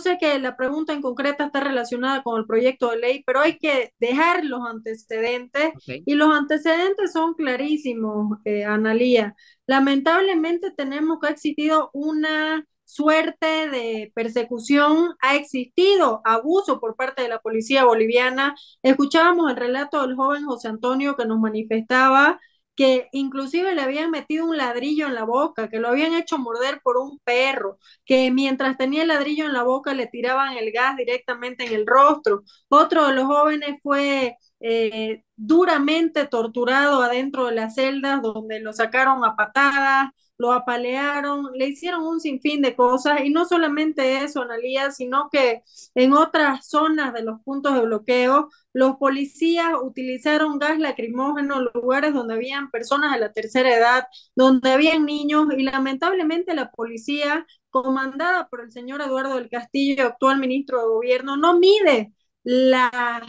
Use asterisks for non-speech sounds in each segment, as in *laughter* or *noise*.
sé que la pregunta en concreta está relacionada con el proyecto de ley, pero hay que dejar los antecedentes Ok. y los antecedentes son clarísimos, eh, Analía. Lamentablemente tenemos que ha existido una suerte de persecución, ha existido abuso por parte de la policía boliviana. Escuchábamos el relato del joven José Antonio que nos manifestaba que inclusive le habían metido un ladrillo en la boca, que lo habían hecho morder por un perro, que mientras tenía el ladrillo en la boca le tiraban el gas directamente en el rostro. Otro de los jóvenes fue eh, duramente torturado adentro de las celdas donde lo sacaron a patadas, lo apalearon, le hicieron un sinfín de cosas. Y no solamente eso, Analía, sino que en otras zonas de los puntos de bloqueo, los policías utilizaron gas lacrimógeno en lugares donde habían personas de la tercera edad, donde habían niños y lamentablemente la policía comandada por el señor Eduardo del Castillo, actual ministro de Gobierno, no mide la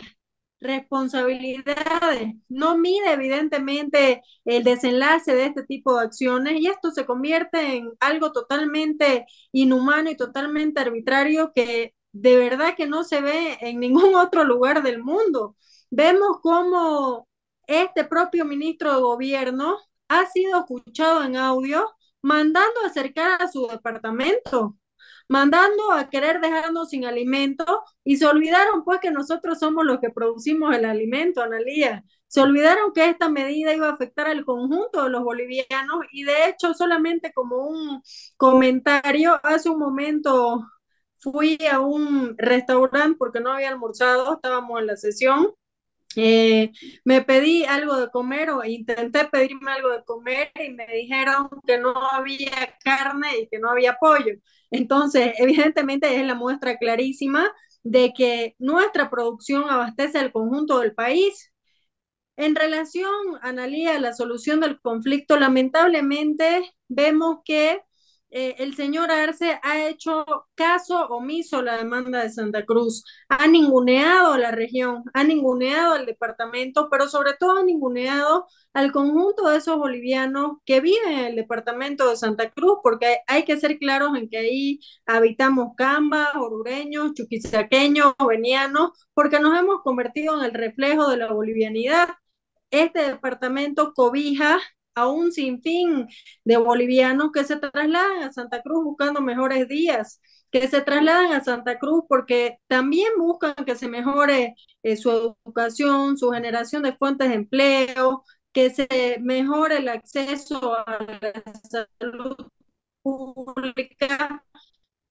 responsabilidades, no mide evidentemente el desenlace de este tipo de acciones y esto se convierte en algo totalmente inhumano y totalmente arbitrario que de verdad que no se ve en *laughs* ningún otro lugar del mundo. Vemos cómo este propio ministro de gobierno ha sido escuchado en audio mandando acercar a su departamento mandando a querer dejarnos sin alimento y se olvidaron pues que nosotros somos los que producimos el alimento, Analía. Se olvidaron que esta medida iba a afectar al conjunto de los bolivianos y de hecho solamente como un comentario, hace un momento fui a un restaurante porque no había almorzado, estábamos en la sesión eh, me pedí algo de comer o intenté pedirme algo de comer y me dijeron que no había carne y que no había pollo. Entonces, evidentemente es la muestra clarísima de que nuestra producción abastece al conjunto del país. En relación, Analía, a la solución del conflicto, lamentablemente vemos que eh, el señor Arce ha hecho caso omiso a la demanda de Santa Cruz, ha ninguneado a la región, ha ninguneado al departamento, pero sobre todo ha ninguneado al conjunto de esos bolivianos que viven en el departamento de Santa Cruz, porque hay, que ser claros en que ahí habitamos cambas, orureños, chuquisaqueños, venianos, porque nos hemos convertido en el reflejo de la bolivianidad. Este departamento cobija a un sinfín de bolivianos que se trasladan a Santa Cruz buscando mejores días, que se trasladan a Santa Cruz porque también buscan que se mejore eh, su educación, su generación de fuentes de empleo, que se mejore el acceso a la salud pública,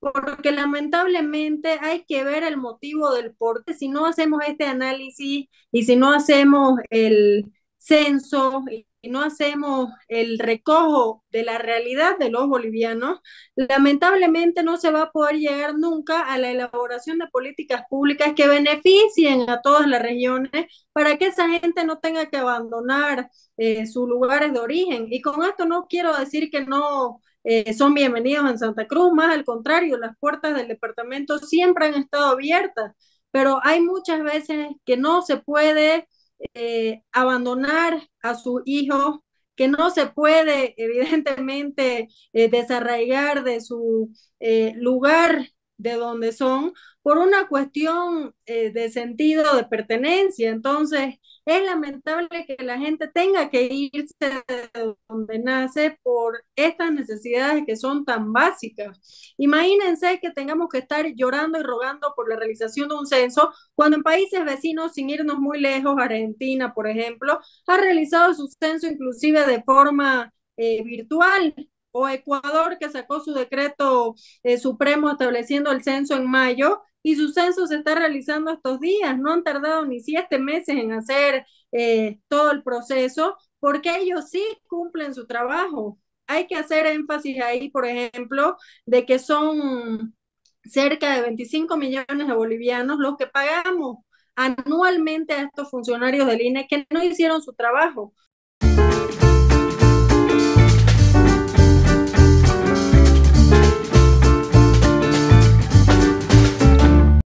porque lamentablemente hay que ver el motivo del por qué. Si no hacemos este análisis y si no hacemos el censo y no hacemos el recojo de la realidad de los bolivianos, lamentablemente no se va a poder llegar nunca a la elaboración de políticas públicas que beneficien a todas las regiones para que esa gente no tenga que abandonar eh, sus lugares de origen. Y con esto no quiero decir que no eh, son bienvenidos en Santa Cruz, más al contrario, las puertas del departamento siempre han estado abiertas, pero hay muchas veces que no se puede eh, abandonar a su hijo, que no se puede *laughs* evidentemente eh, desarraigar de su eh, lugar de donde son por una cuestión eh, de sentido de pertenencia. Entonces, es lamentable que la gente tenga que irse de donde nace por estas necesidades que son tan básicas. Imagínense que tengamos que estar llorando y rogando por la realización de un censo cuando en países vecinos, sin irnos muy lejos, Argentina, por ejemplo, ha realizado su censo inclusive de forma eh, virtual o Ecuador que sacó su decreto eh, supremo estableciendo el censo en mayo y su censo se está realizando estos días. No han tardado ni siete meses en hacer eh, todo el proceso porque ellos sí cumplen su trabajo. Hay que hacer énfasis ahí, por ejemplo, de que son cerca de 25 millones de bolivianos los que pagamos anualmente a estos funcionarios del INE que no hicieron su trabajo.